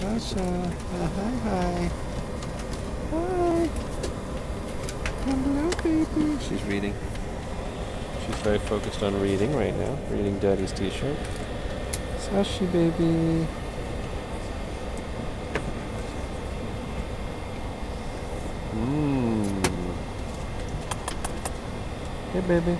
Sasha. Uh, hi, hi. Hi. Hello, baby. She's reading. She's very focused on reading right now. Reading Daddy's t-shirt. Sasha, baby. Mmm. Hey, baby.